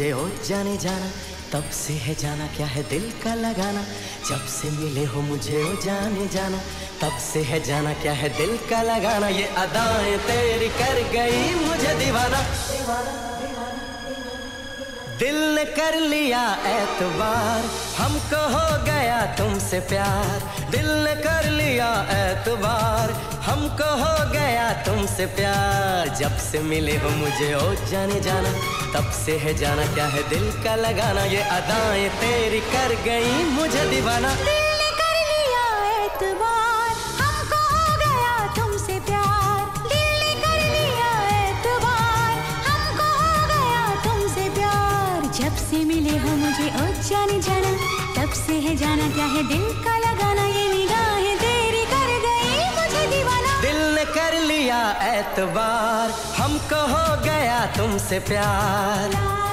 मुझे ओ जाने जाना, तब से है जाना, क्या है दिल का लगाना? जब से मिले हो मुझे ओ जाने जाना, तब से है जाना, क्या है दिल का लगाना? ये अदाएँ तेरी कर गई मुझे दीवाना। दिल ने कर लिया एतबार हमको हो गया तुमसे प्यार। दिल ने कर लिया एतबार हमको हो गया तुमसे प्यार। जब से मिले हो मुझे ओ जाने जाना तब से है जाना क्या है दिल का लगाना? ये अदाएँ तेरी कर गई मुझे दीवाना। दिल ने कर लिया एतबार हमको गया तुमसे प्यार। दिल ने कर लिया एतबार हमको गया तुमसे प्यार। जब से मिले हो मुझे ओ जाने जाना तब से है जाना क्या है दिल का लगाना। ये निगाहें तेरी कर गई मुझे दीवाना। दिल ने कर लिया एतबार हमको हो गया तुमसे प्यार।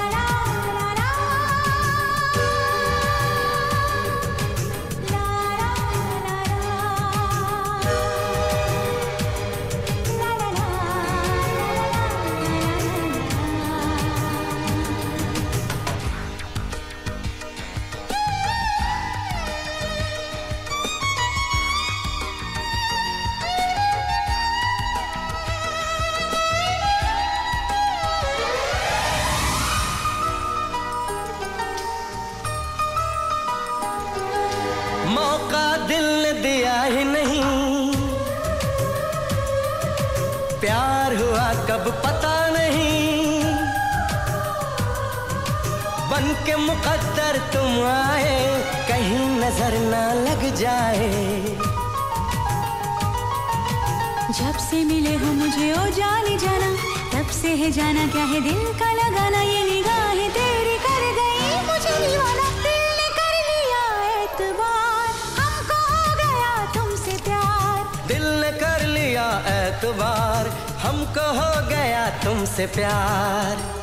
आए कहीं नज़र ना लग जाए। जब से मिले हो मुझे ओ जाने जाना। तब से है जाना क्या है दिल का लगाना? ये निगाहें तेरी कर गई मुझे दीवाना दिल ने कर लिया एतबार। हमको हो गया तुमसे प्यार। दिल ने कर लिया एतबार हमको हो गया तुमसे प्यार।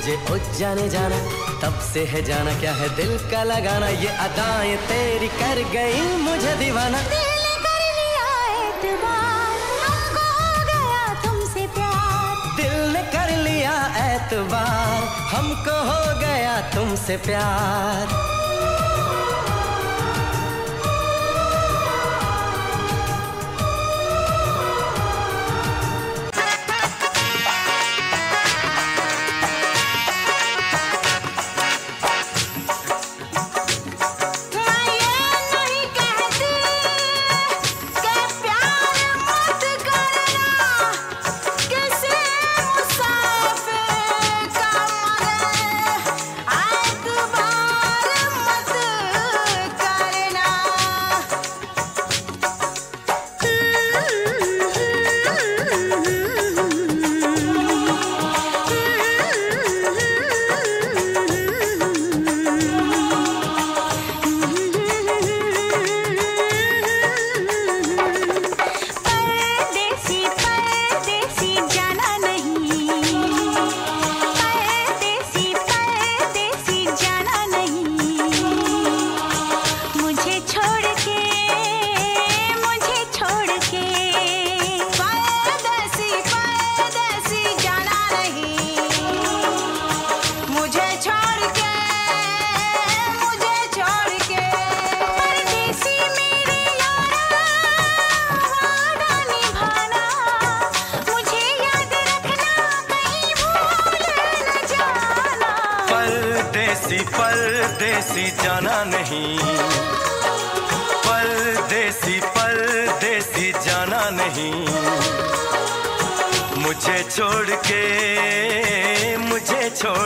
मुझे ओ जाने। जाना तब से है जाना क्या है दिल का लगाना? ये अदाएँ तेरी कर गई मुझे दीवाना। दिल ने कर लिया एतबार हमको हो गया तुमसे प्यार।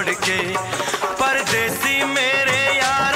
छोड़ के परदेसी मेरे यारा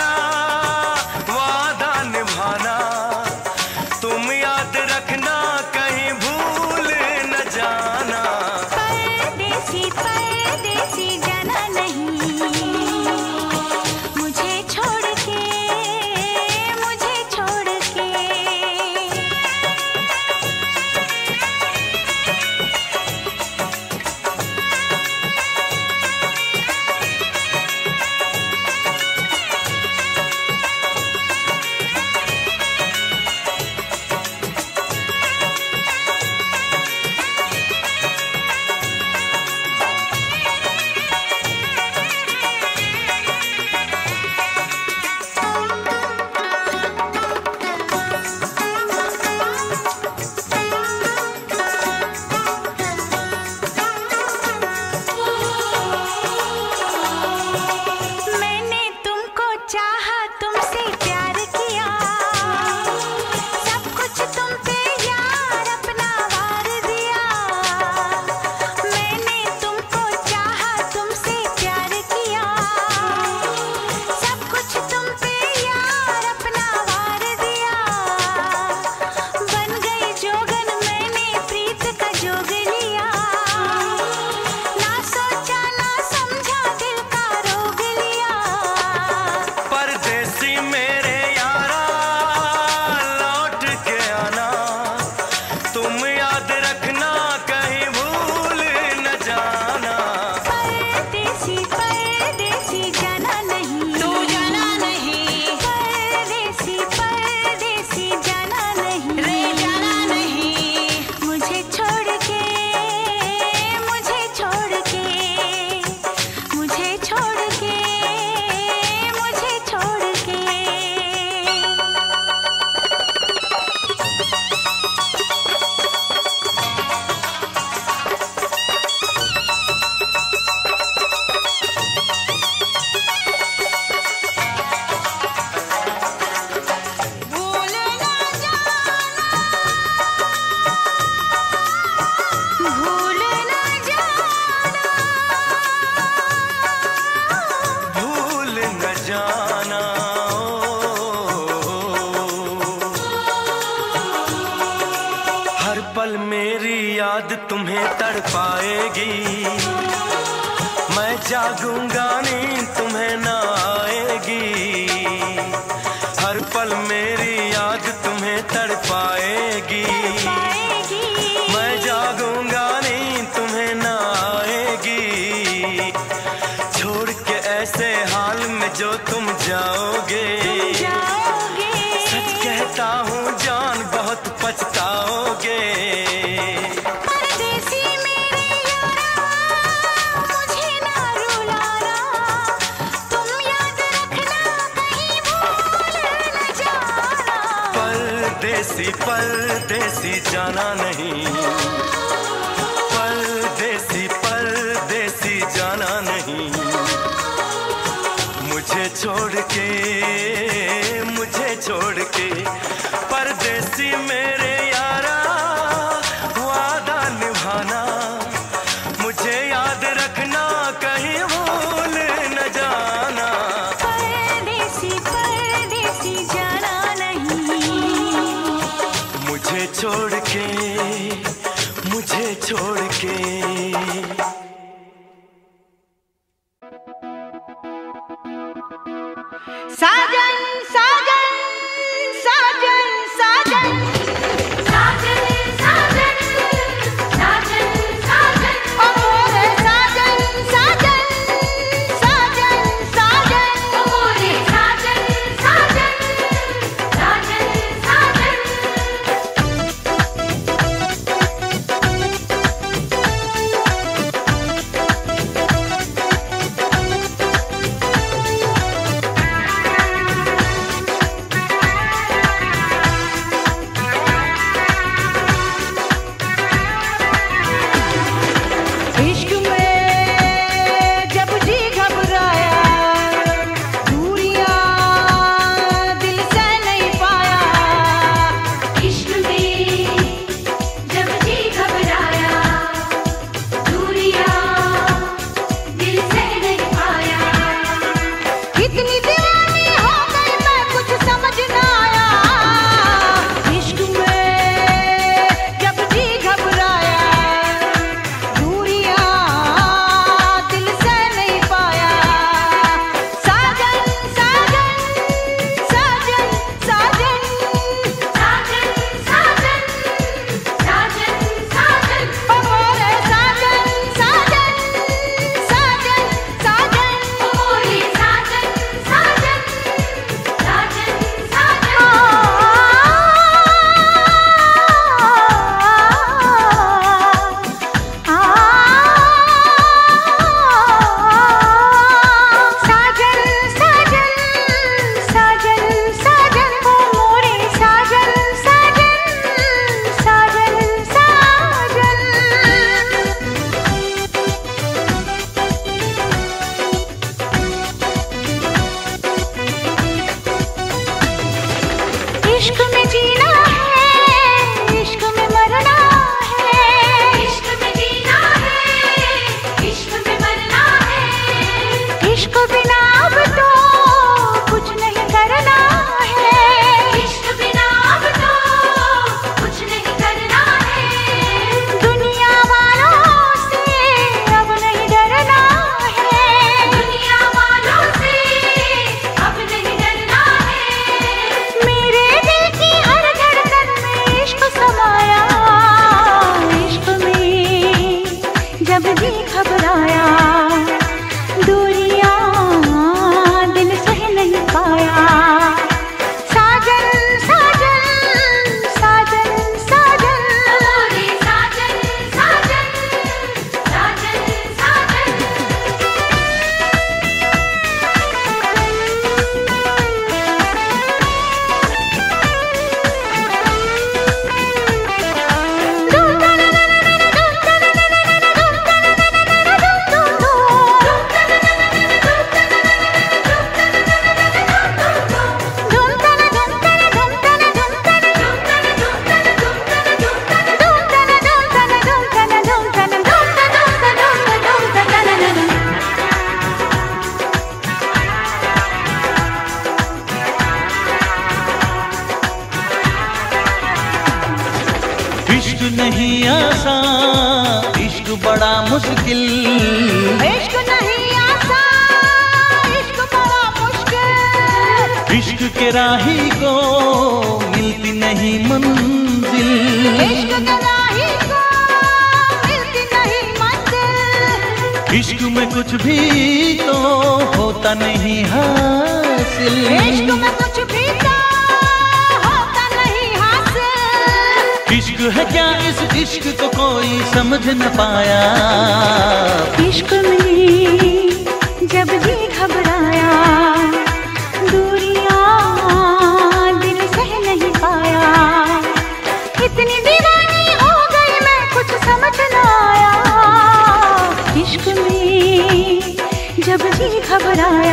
नारायण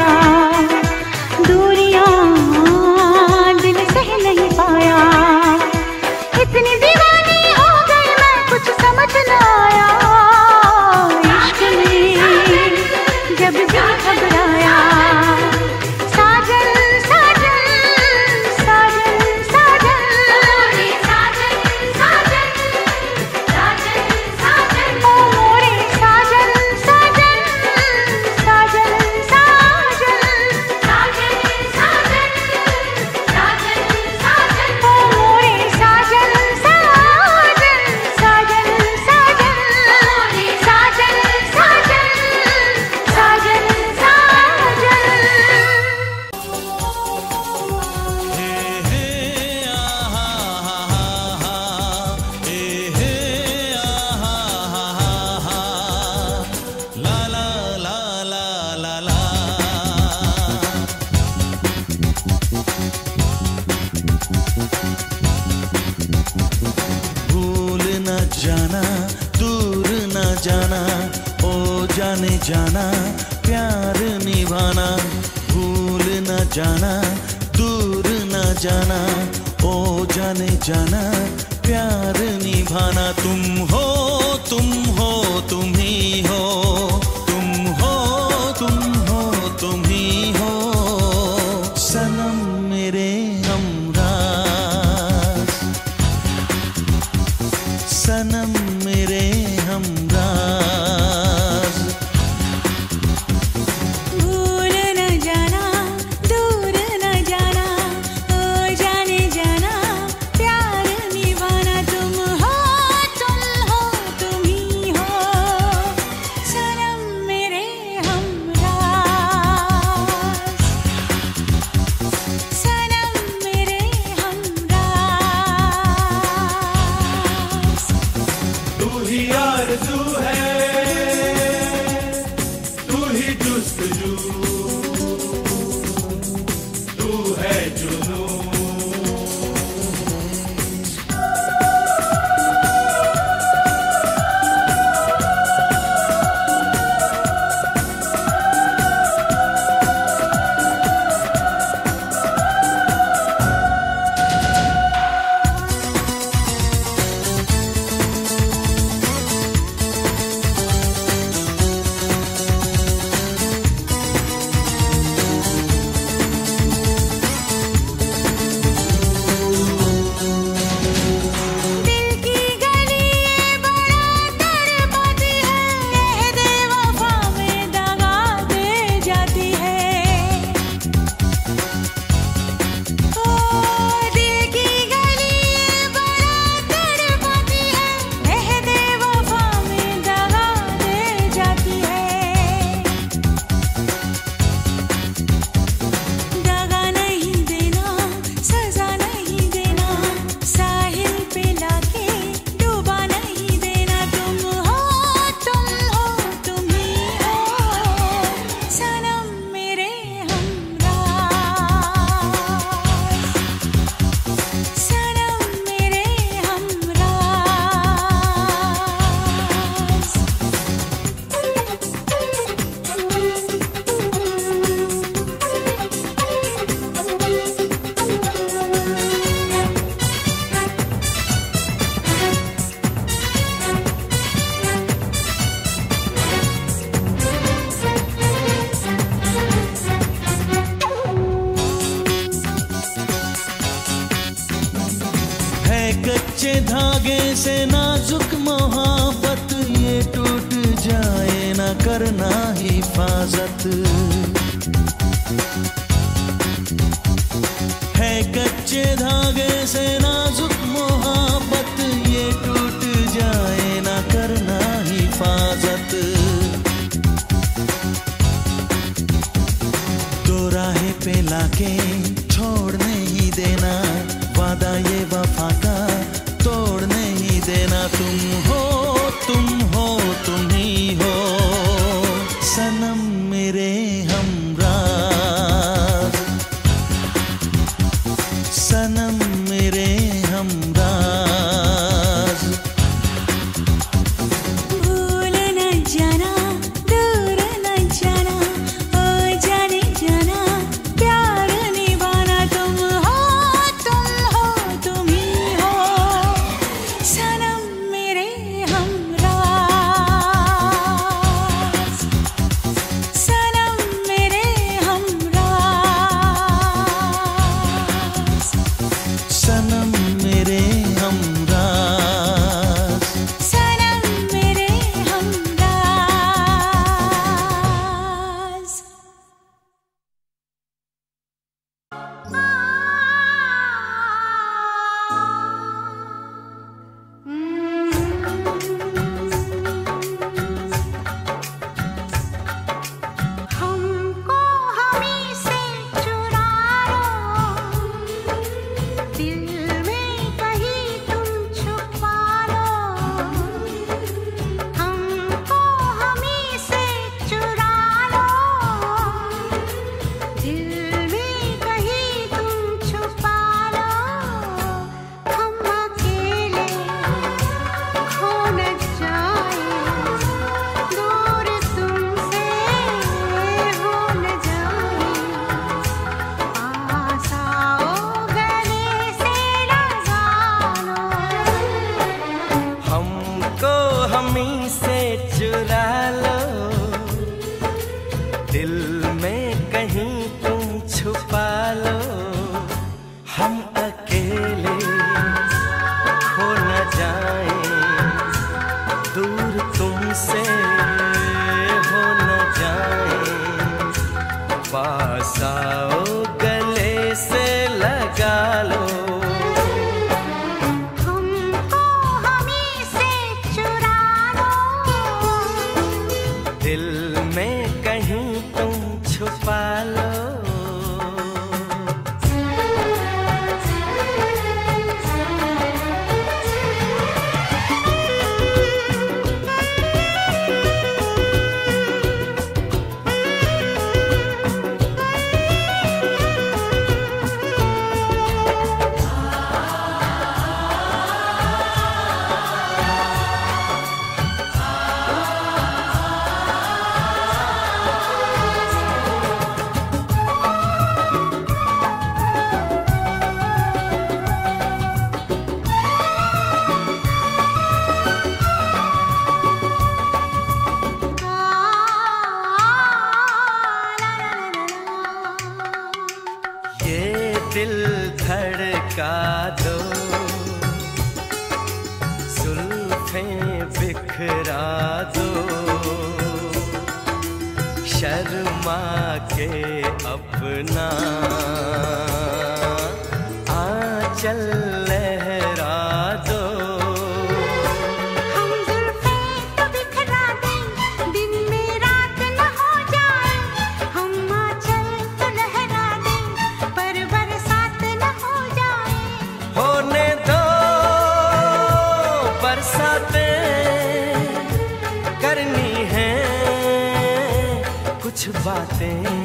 बातें।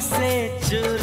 से चुरा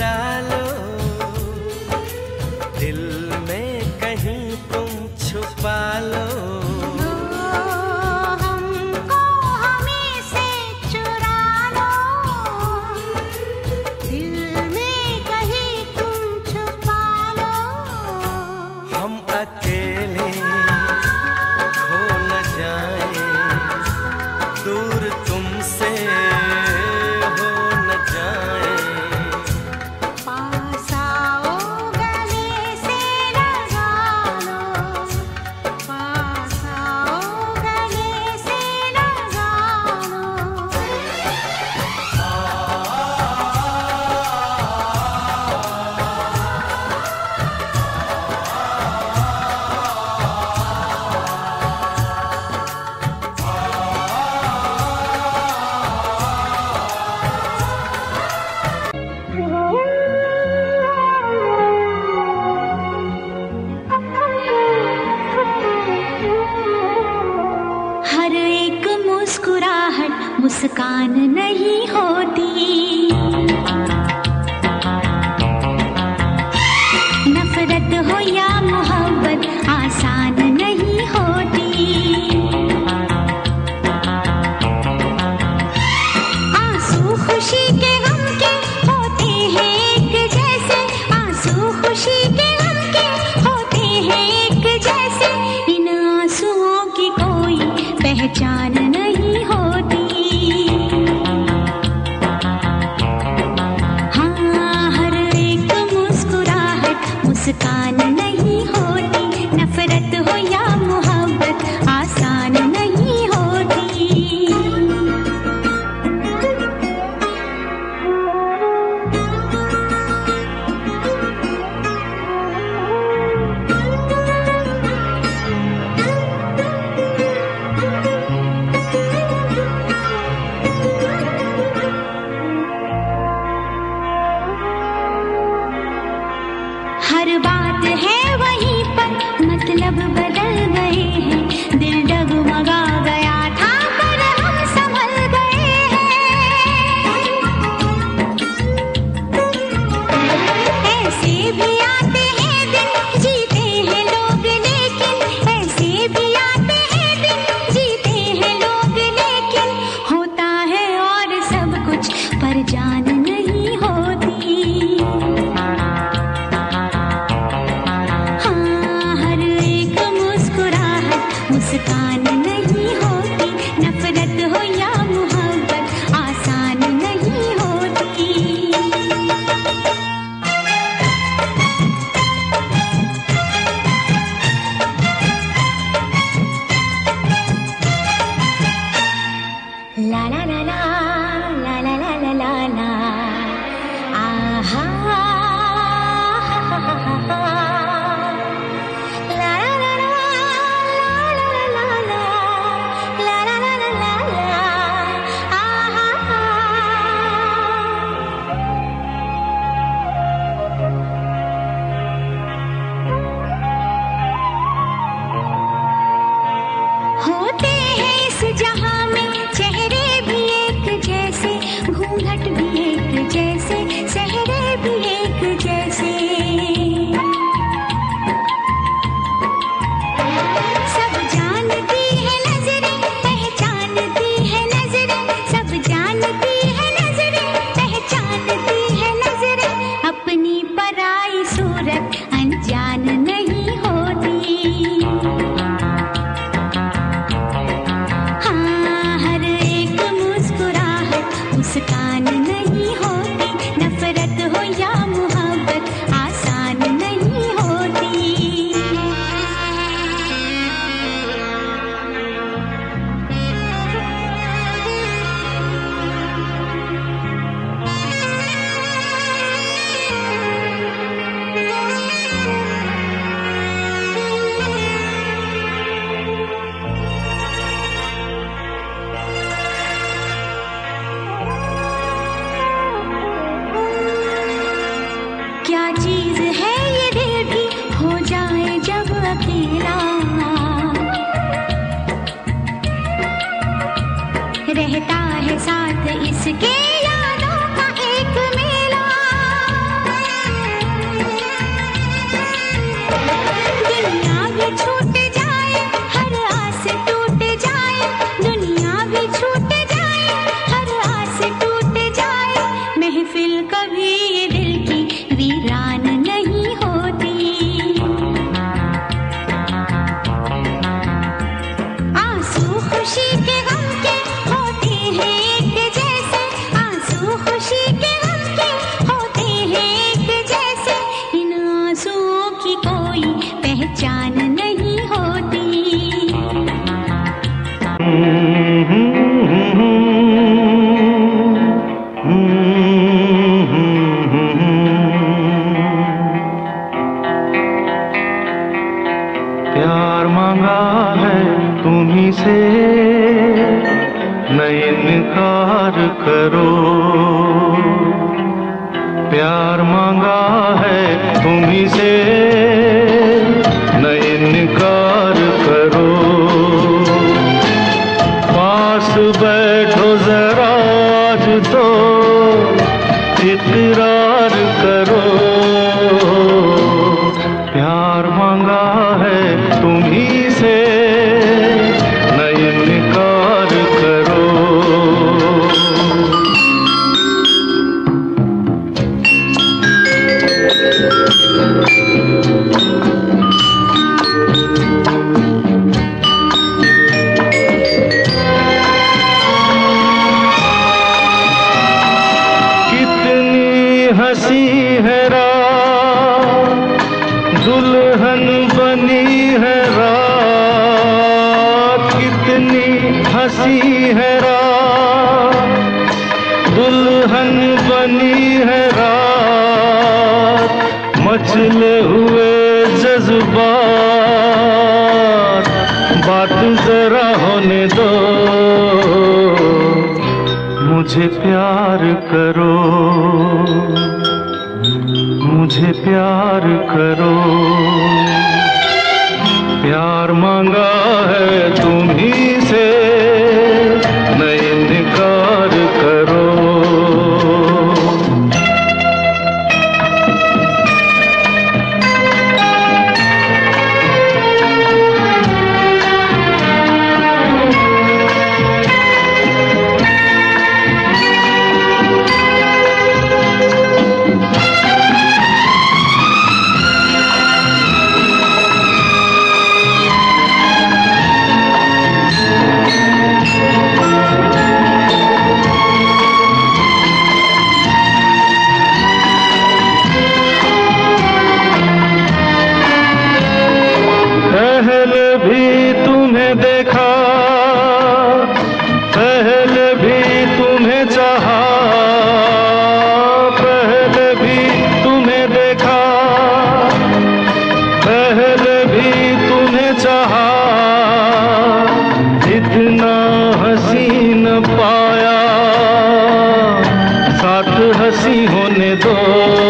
Oh.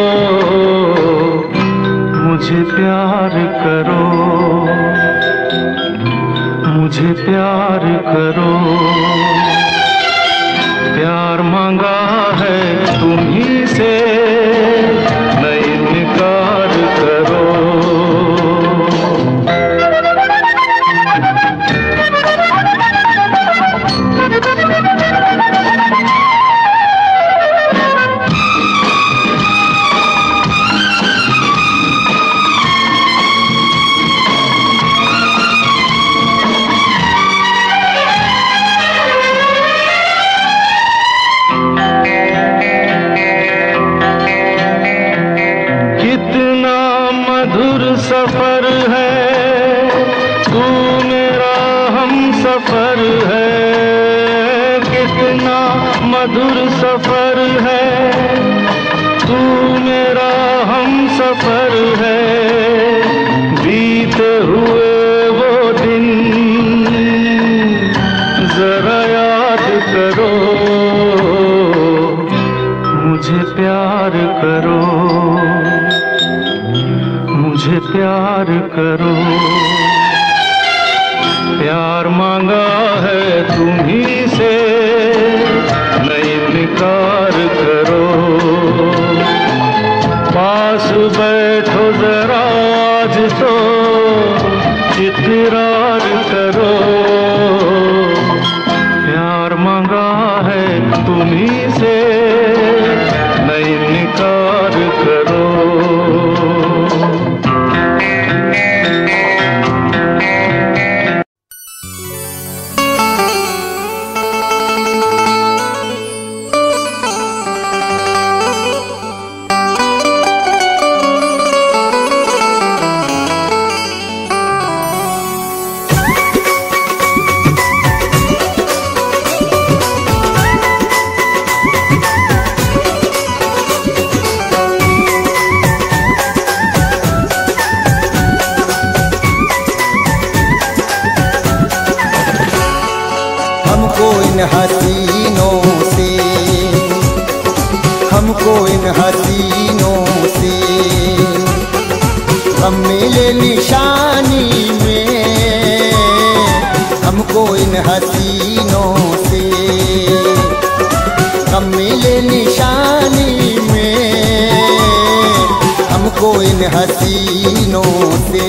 हमको इन हसीनों से।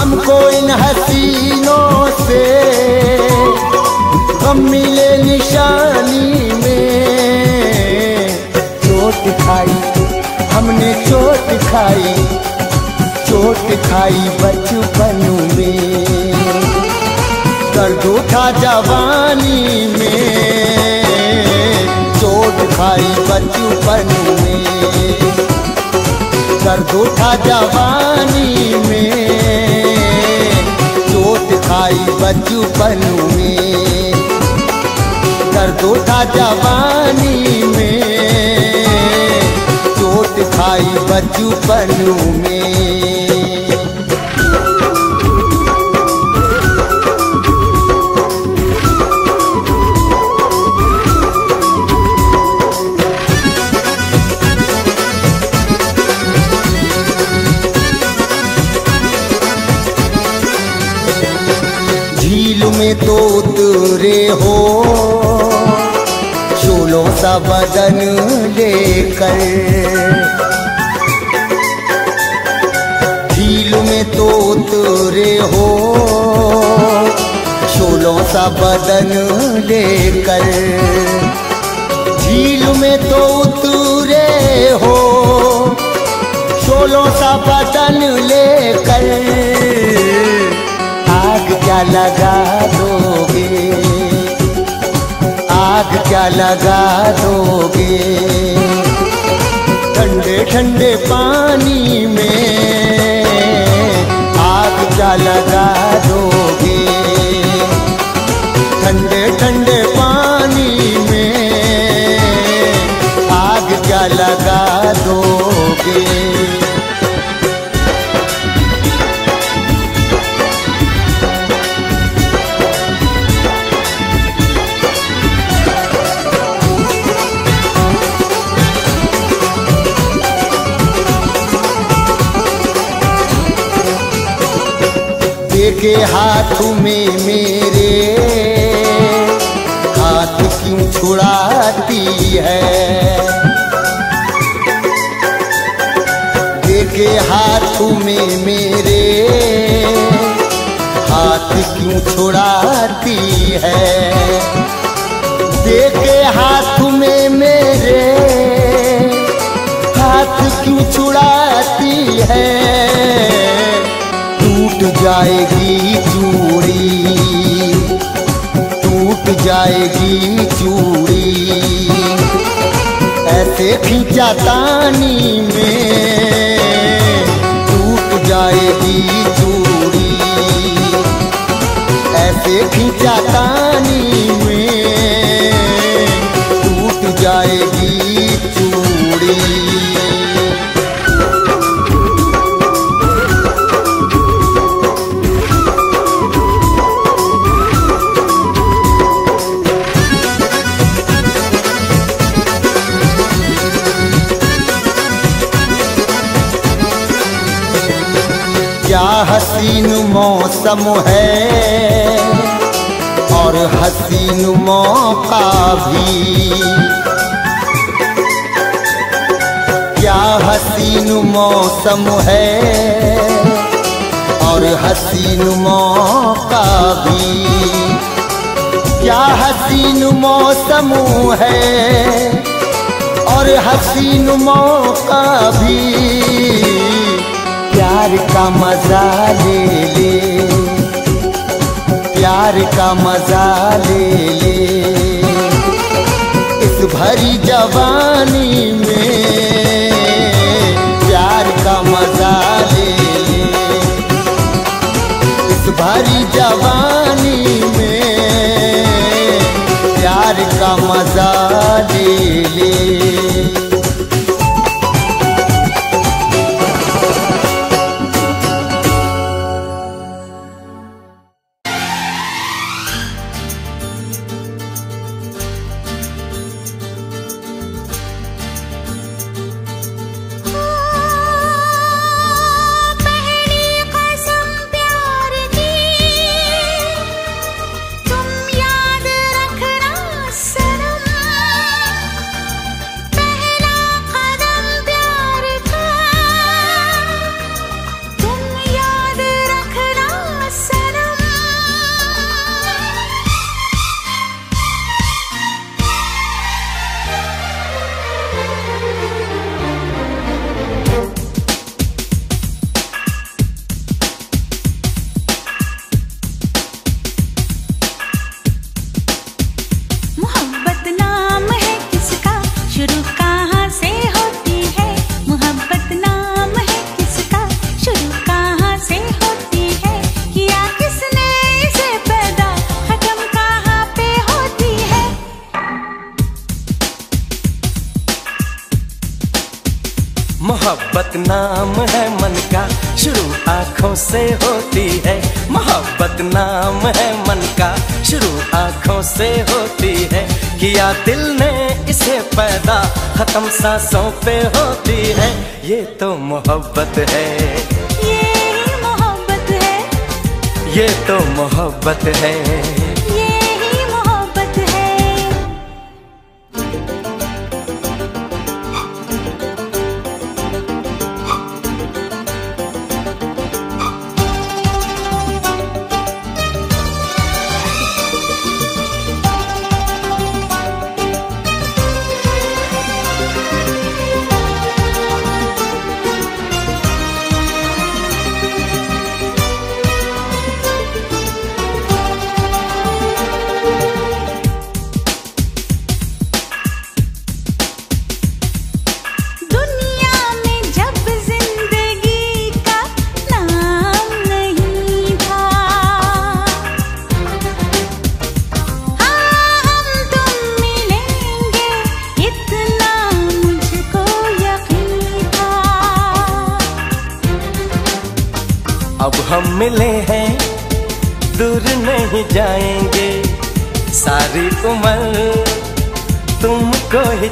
हमको इन हसीनों से। हम मिले निशानी में। चोट खाई, हमने चोट खाई चोट खाई बचपन में। दर्द उठा जवानी में। चोट खाई बचपन में। दर्द था जवानी में। चोट खाई बचपन में। कर दो था जवानी में। चोट खाई बचपन में। में तो उतरे हो। चोलों सा बदन लेकर। झील में तो उतरे हो। चोलों सा बदन लेकर। झील में तो उतरे हो। चोलों सा बदन लेकर। आग क्या लगा दोगे? आग क्या लगा दोगे? ठंडे ठंडे पानी में आग क्या लगा दोगे? ठंडे ठंडे पानी में आग क्या लगा दोगे? देखे हाथ में मेरे। हाथ क्यों छुड़ाती है? देखे हाथ में मेरे। हाथ क्यों छुड़ाती है? देखे हाथ में मेरे। हाथ क्यों छुड़ाती है? जाएगी चूड़ी। टूट जाएगी चूड़ी। ऐसे खींचा तानी में, टूट जाएगी चूड़ी। ऐसे खींचा तानी में, टूट जाएगी चूड़ी। हसीन मौसम है और हसीन मौका भी। क्या हसीन मौसम है और हसीन मौका भी। क्या हसीन मौसम है और हसीन मौका भी। प्यार का मज़ा ले ले। प्यार का मज़ा ले ले। इस भरी जवानी में प्यार का मज़ा ले ले। इस भरी जवानी में प्यार का मज़ा ले ले। नाम है मन का। शुरू आँखों से होती है। मोहब्बत नाम है मन का। शुरू आँखों से होती है। किया दिल ने इसे पैदा। खत्म सांसों पे होती है। ये तो मोहब्बत है। ये मोहब्बत है। ये तो मोहब्बत ही।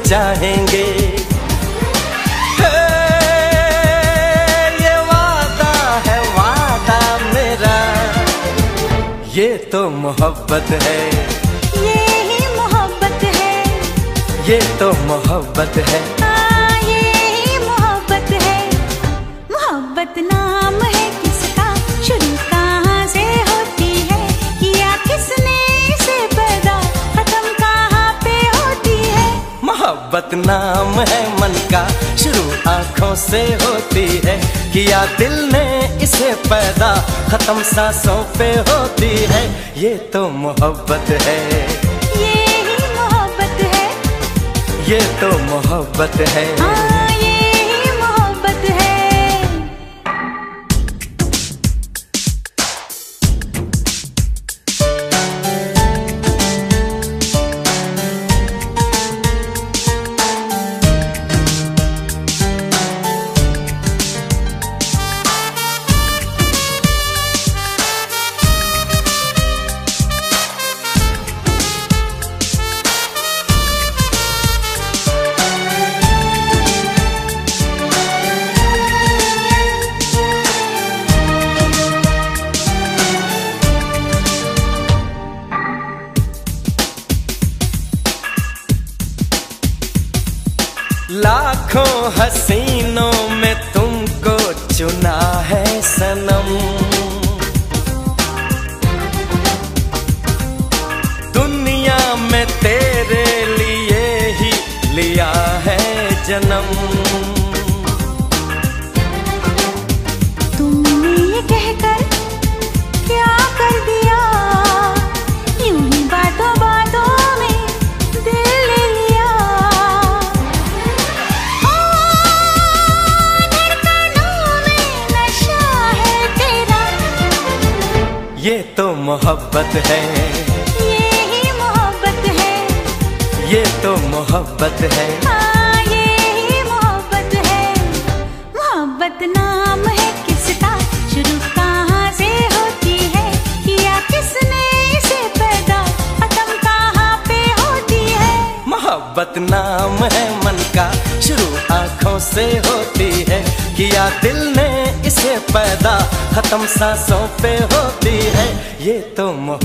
चाहेंगे। ये वादा है वादा मेरा। ये तो मोहब्बत है। ये ही मोहब्बत है। ये तो मोहब्बत है हाँ। मोहब्बत नाम है मन का। शुरू आँखों से होती है किया दिल ने इसे पैदा। खत्म सांसों पे होती है। ये तो मोहब्बत है। ये ही मोहब्बत है। ये तो मोहब्बत है।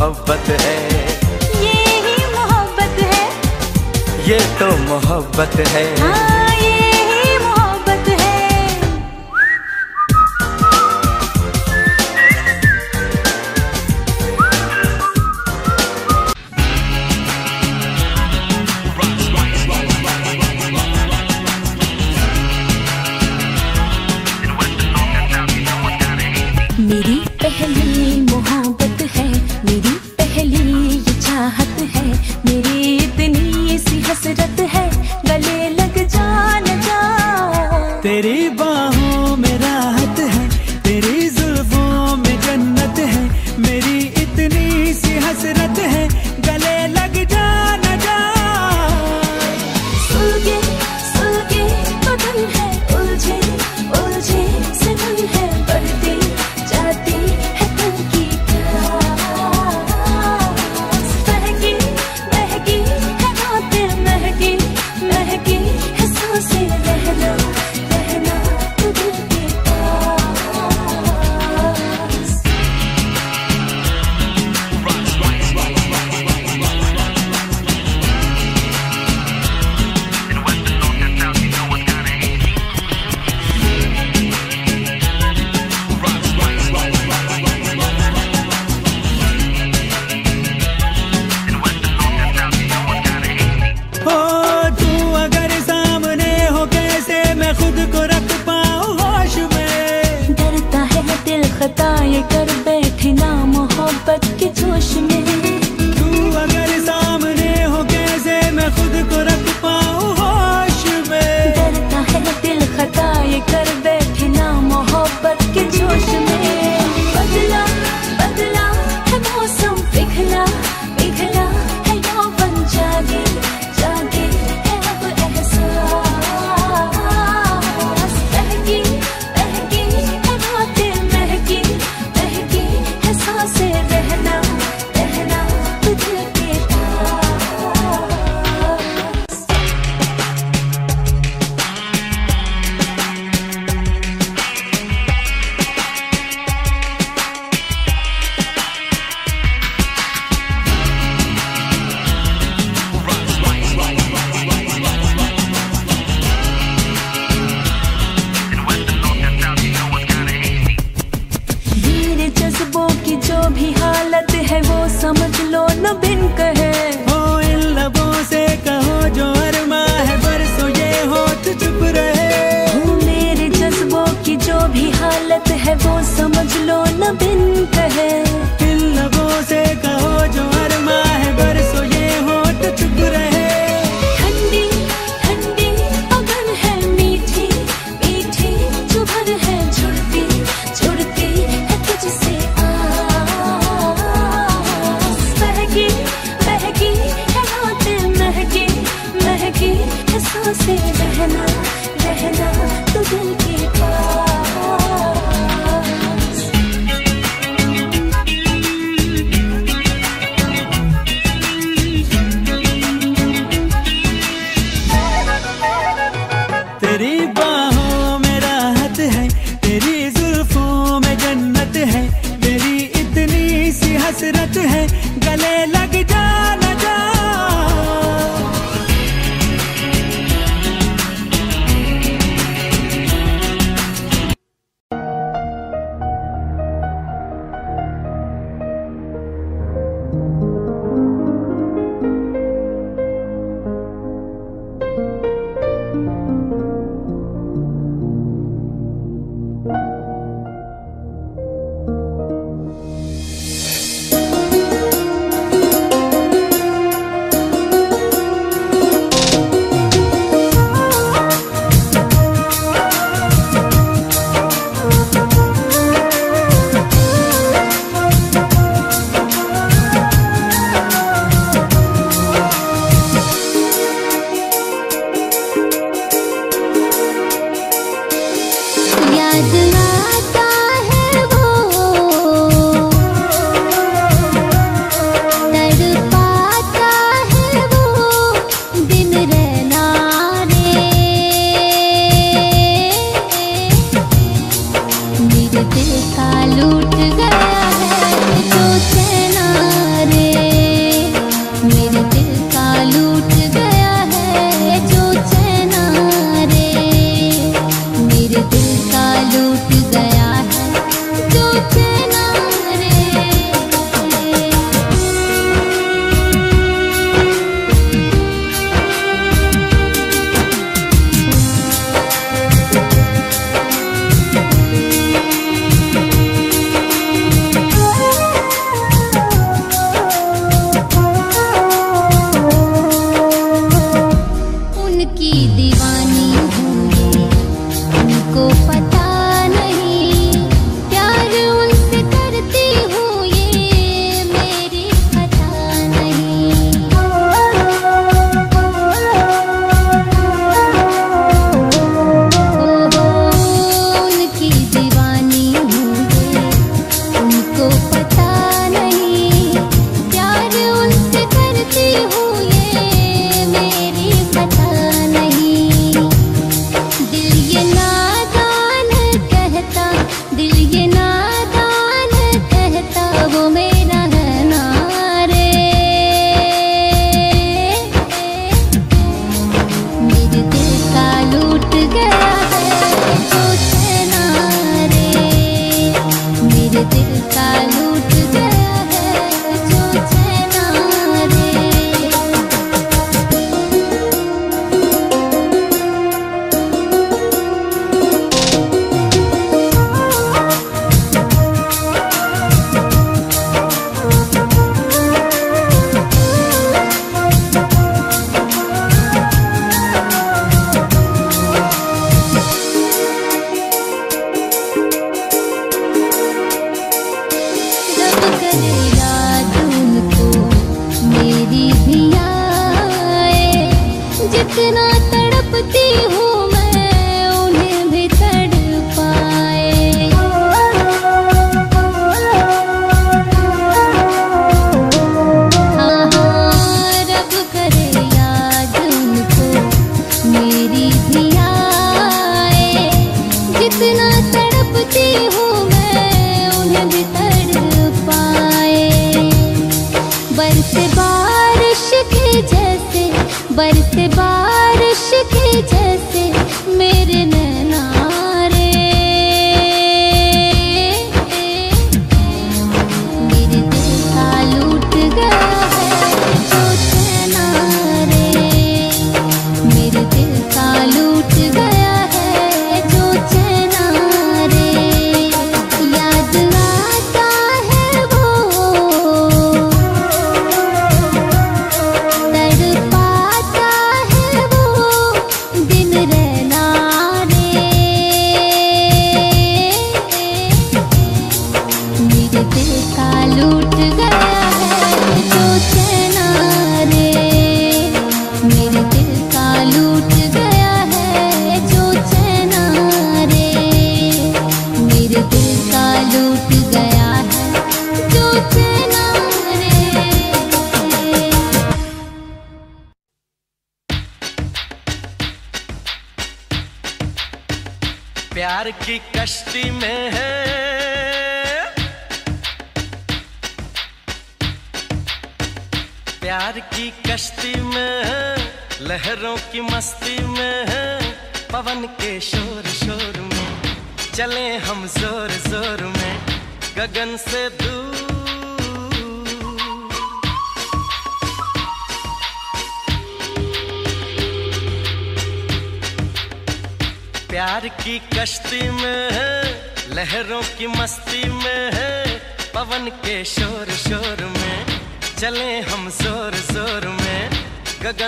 मोहब्बत है। ये ही मोहब्बत है। ये तो मोहब्बत है। हाँ। मेरी जितना तड़पती हूँ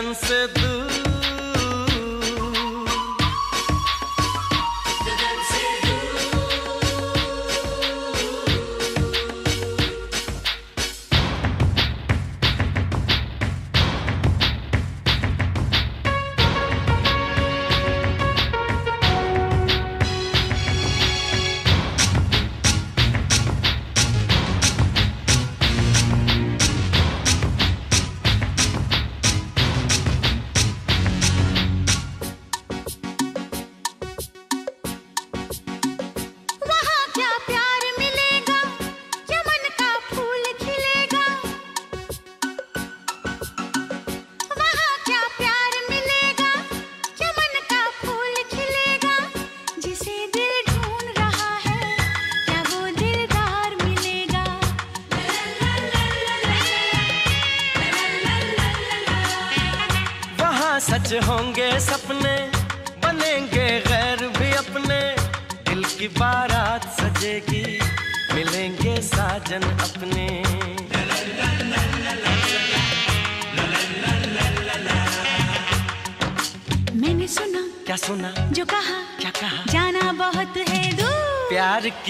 Danse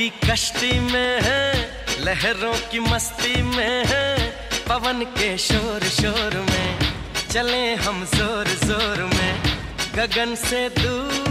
की कश्ती में है, लहरों की मस्ती में है, पवन के शोर शोर में, चले हम ज़ोर ज़ोर में, गगन से दूर।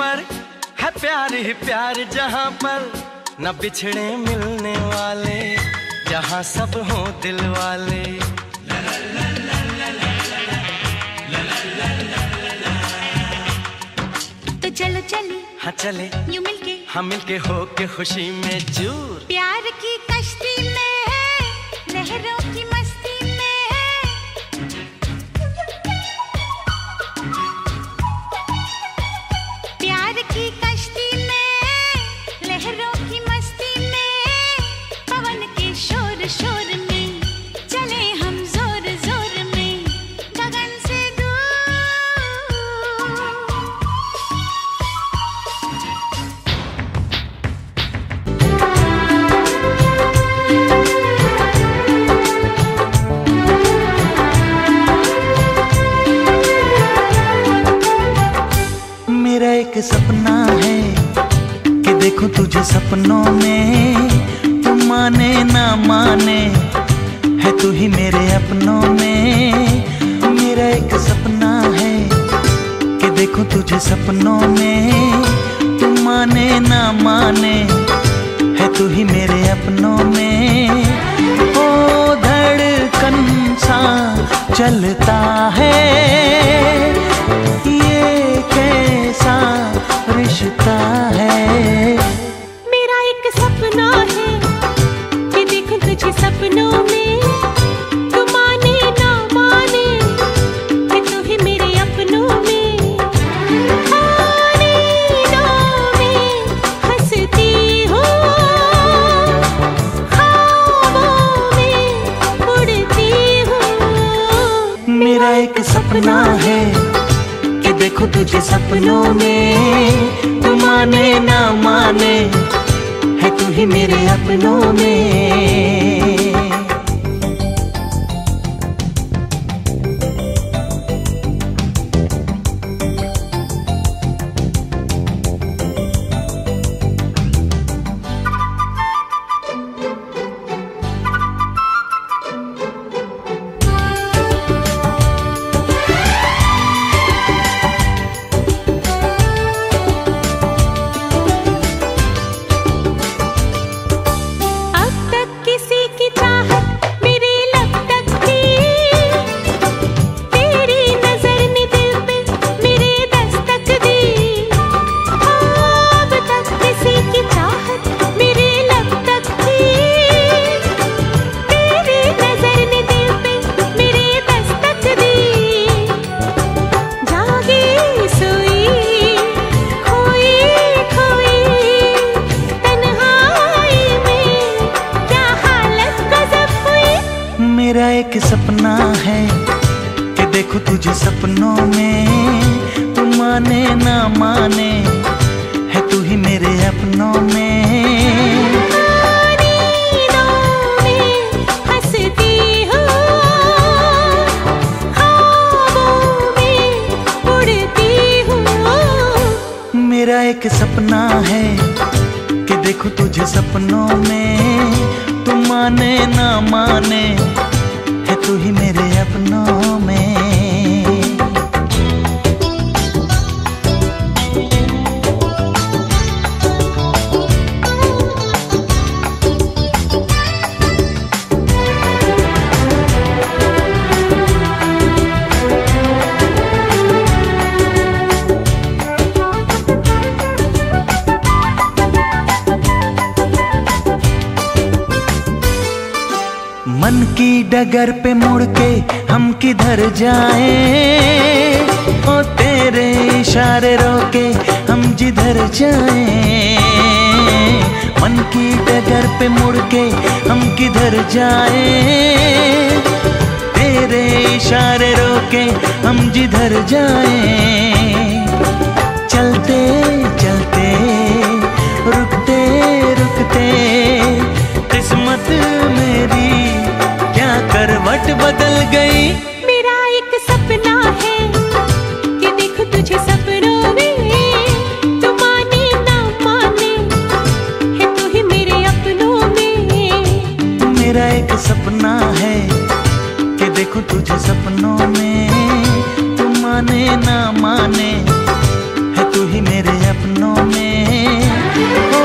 पर है प्यार ही प्यार जहाँ पर न बिछड़े मिलने वाले जहाँ सब हो दिल वाले। तो चलो चले हाँ चले यू मिलके। हम मिलके हो के खुशी में चूर प्यार मेरे अपनों में। मेरा एक सपना है कि देखो तुझे सपनों में। तू माने ना माने डगर पे मुड़ के हम किधर जाएँ? ओ तेरे इशारे रोके हम जिधर जाएँ? मन की डगर पे मुड़ के हम किधर जाएँ? तेरे इशारे रोके हम जिधर जाएँ? चलते चलते करवट बदल गई। मेरा एक सपना है कि देखो तुझे सपनों में। तू माने ना माने है तू ही मेरे अपनों में। मेरा एक सपना है कि देखो तुझे सपनों में। तू माने ना माने है तू ही मेरे अपनों में। ओ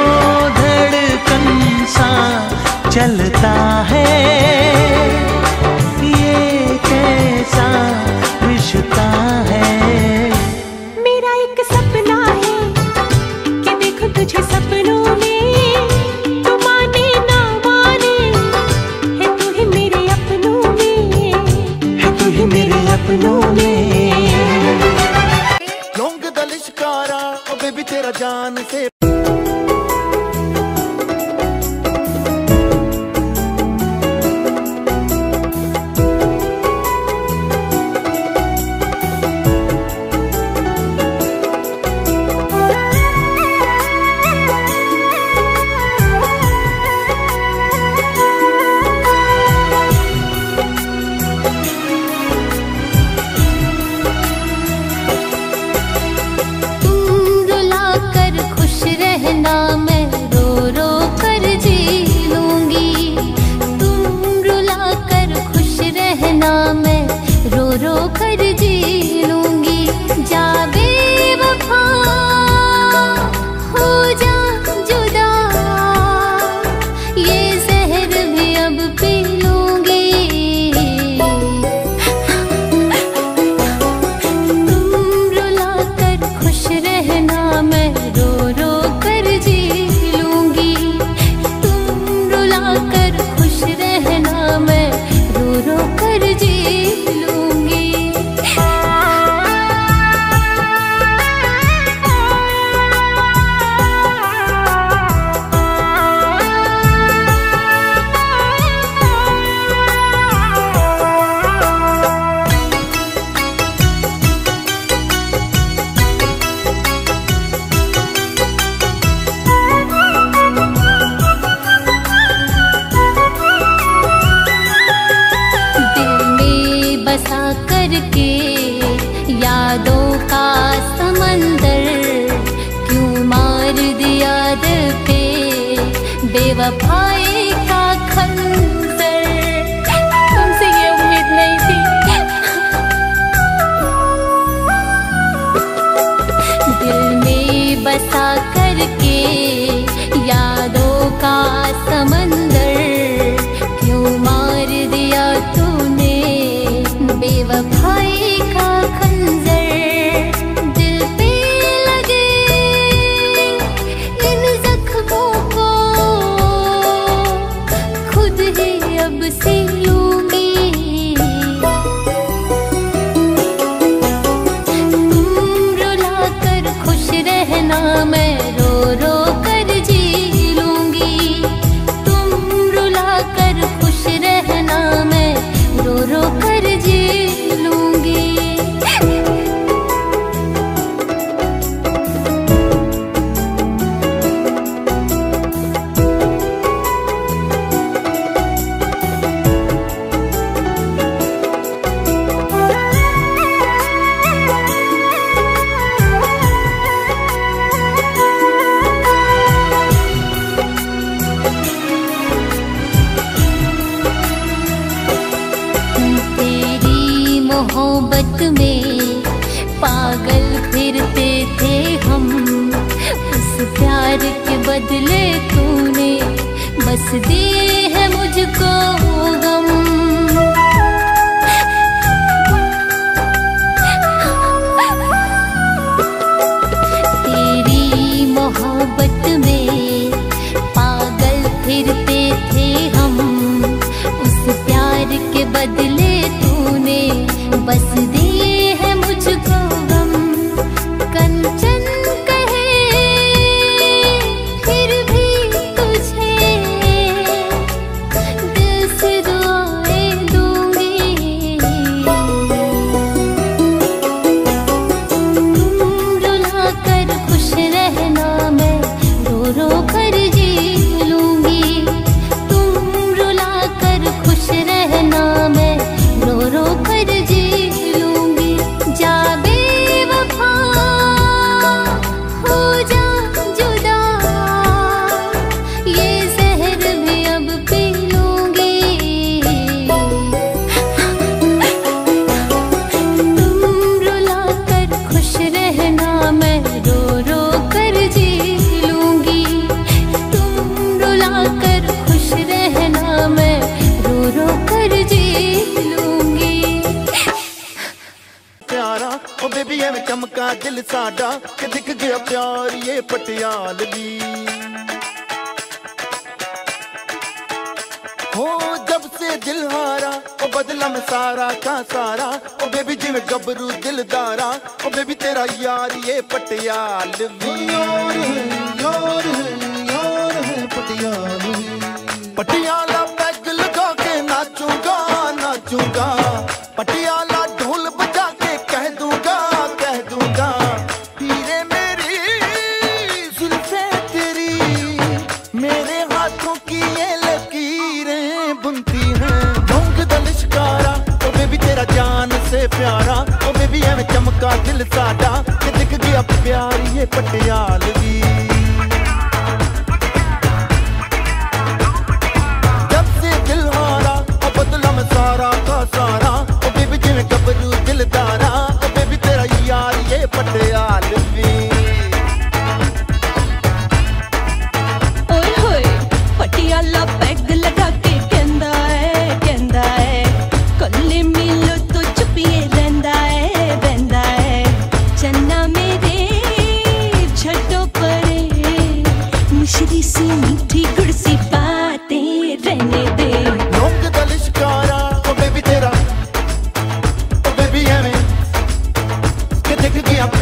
धड़कन सा चलता है। time.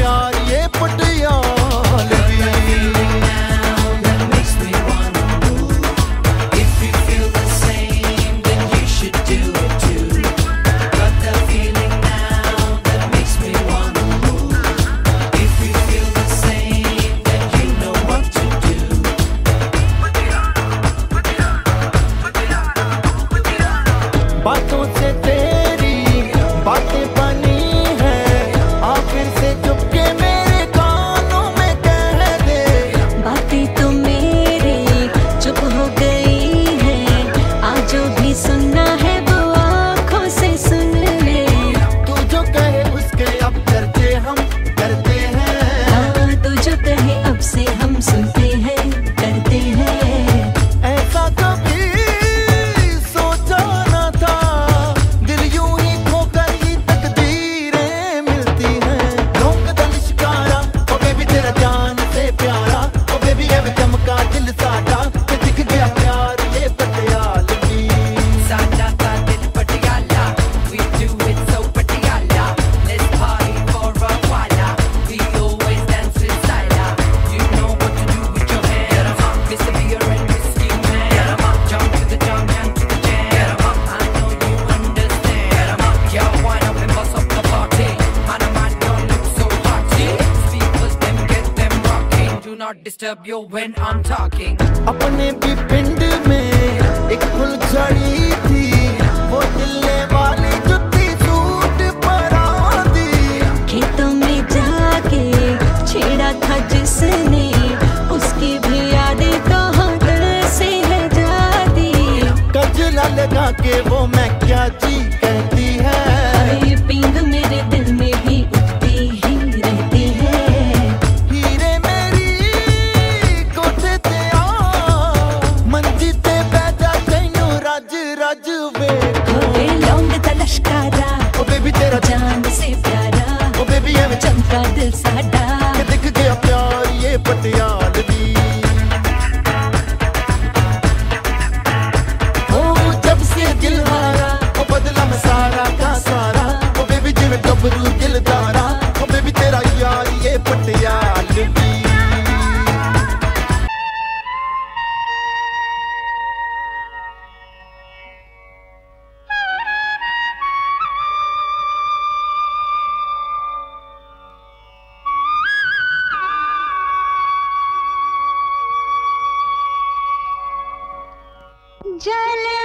यार ये पटियाला जल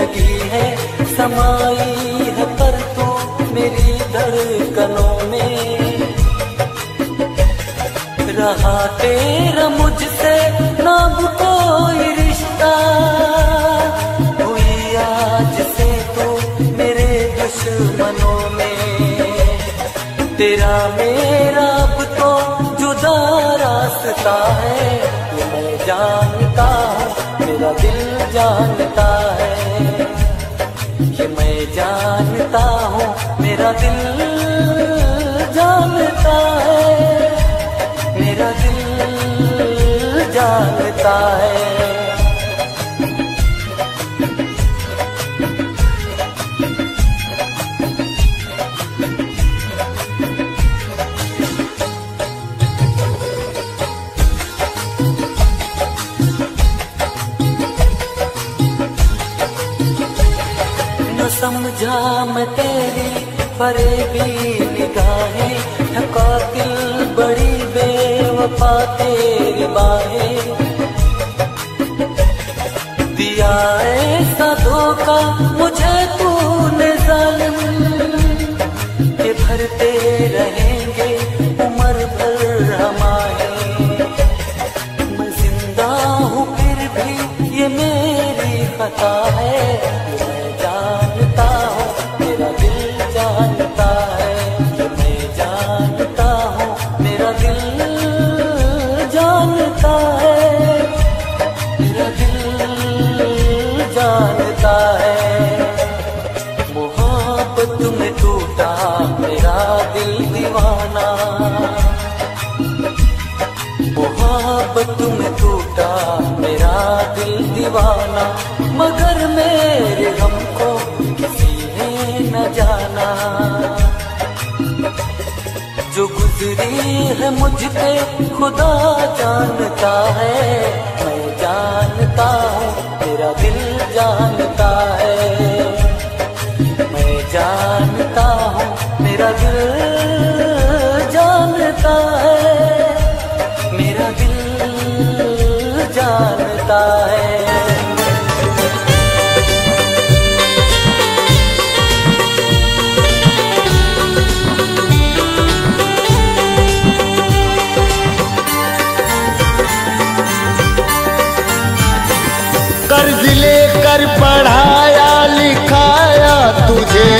लगी है। समाई है पर तू मेरी धड़कनों में। रहा तेरा मुझसे ना कोई रिश्ता। हुई आज से तू मेरे दुश्मनों में। तेरा मेरा अब तो जुदा रास्ता है। मैं जान मेरा दिल जानता है कि मैं जानता हूँ, मेरा दिल जानता है, मेरा दिल जानता है। मैं तेरी फरेबी निगाहें कातिल बड़ी बेवफा तेरी बाहें। दिया ऐसा धोखा मुझे तूने जालिम। के भरते रहेंगे उम्र भर हमारे। मैं ज़िंदा हूँ, फिर भी ये मेरी खता है। है मुझ पे खुदा जानता है। मैं जानता हूँ, तेरा दिल जानता है। मैं जानता हूँ मेरा दिल जानता है। मेरा दिल जानता है। पढ़ाया लिखाया तुझे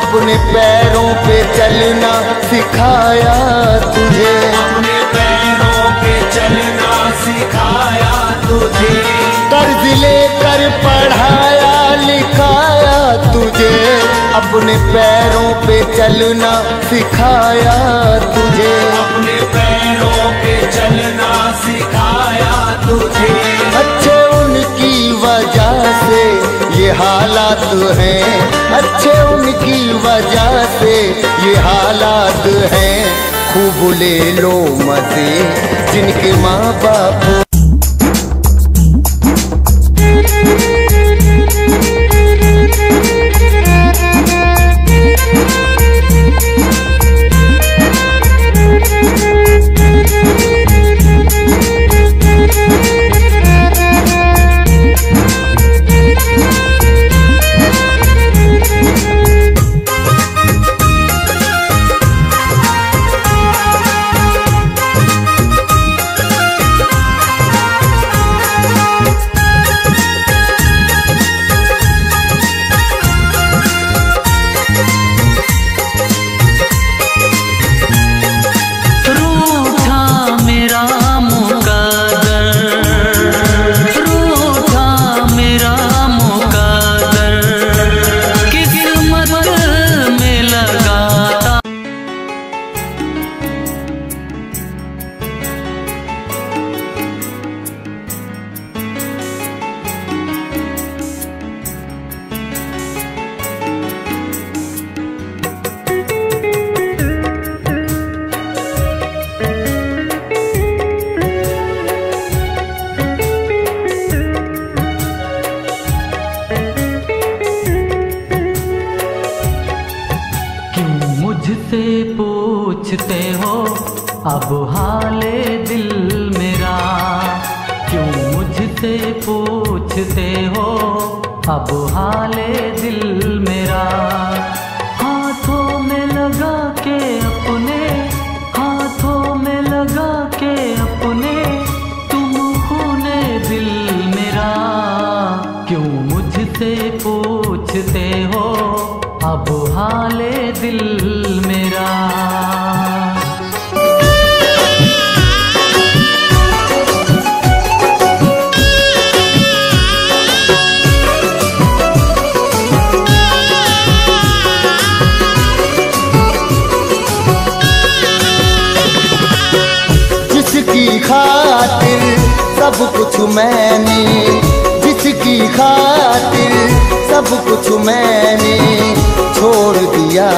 अपने पैरों पे चलना सिखाया तुझे अपने पैरों पे चलना सिखाया तुझे। कर्ज लेकर पढ़ाया लिखाया तुझे अपने पैरों पे चलना सिखाया तुझे। अपने पैरों पे चलना सिखाया तुझे। अच्छे वजह से ये हालात हैं। अच्छे उनकी वजह से ये हालात हैं। खूब ले लो मज़े जिनके माँ बाप खातिर सब कुछ मैंने, जिसकी खातिर सब कुछ मैंने छोड़ दिया।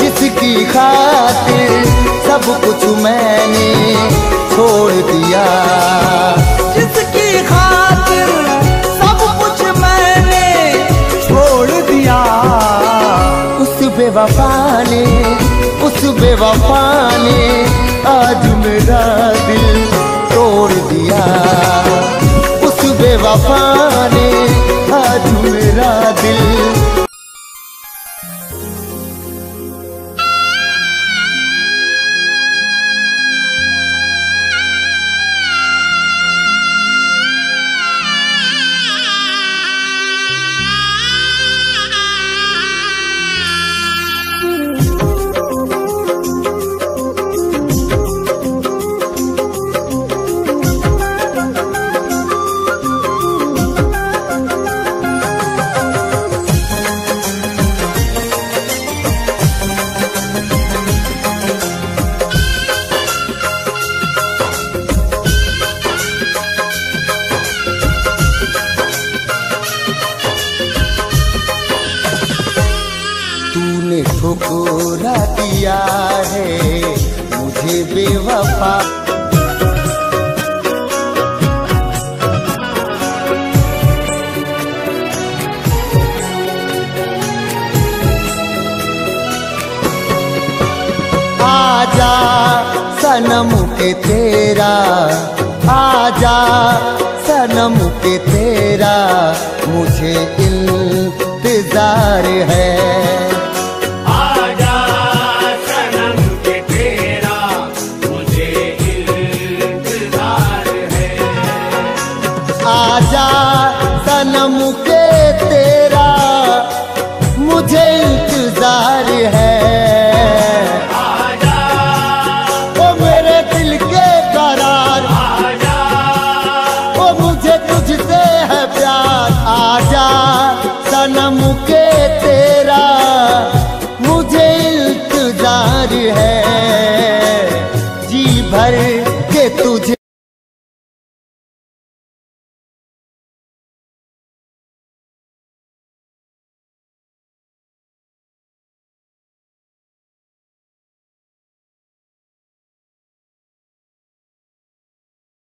जिसकी खातिर सब कुछ मैंने छोड़ दिया। जिसकी खातिर सब कुछ मैंने छोड़ दिया। उस बेवफा ने उस बेवफा ने आज मेरा दिल तोड़ दिया। उस बेवफा ने आज मेरा दिल के तेरा आजा सनम के तेरा मुझे इंतज़ार है।